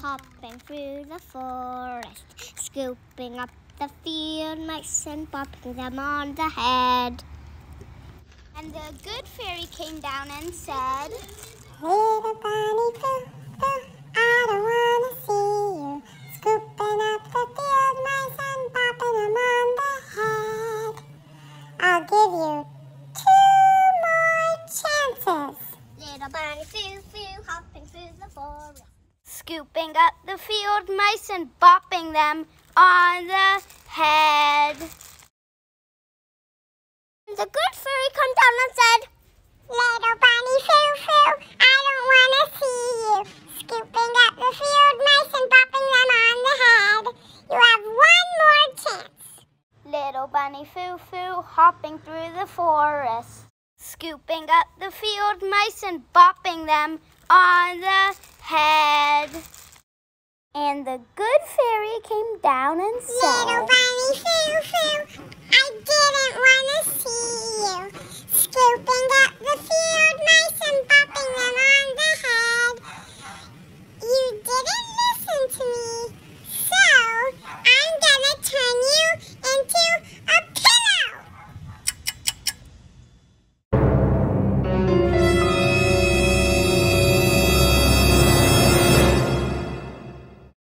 hopping through the forest, scooping up the field mice and popping them on the head. And the good fairy came down and said, Bunny foo foo, hopping through the forest, scooping up the field mice and bopping them on the head. The good fairy came down and said, Little bunny foo foo, I don't wanna see you scooping up the field mice and popping them on the head. You have one more chance. Little bunny foo foo, hopping through the forest, scooping up the field mice and bopping them on the head. And the good fairy came down and said, Little bunny foo foo,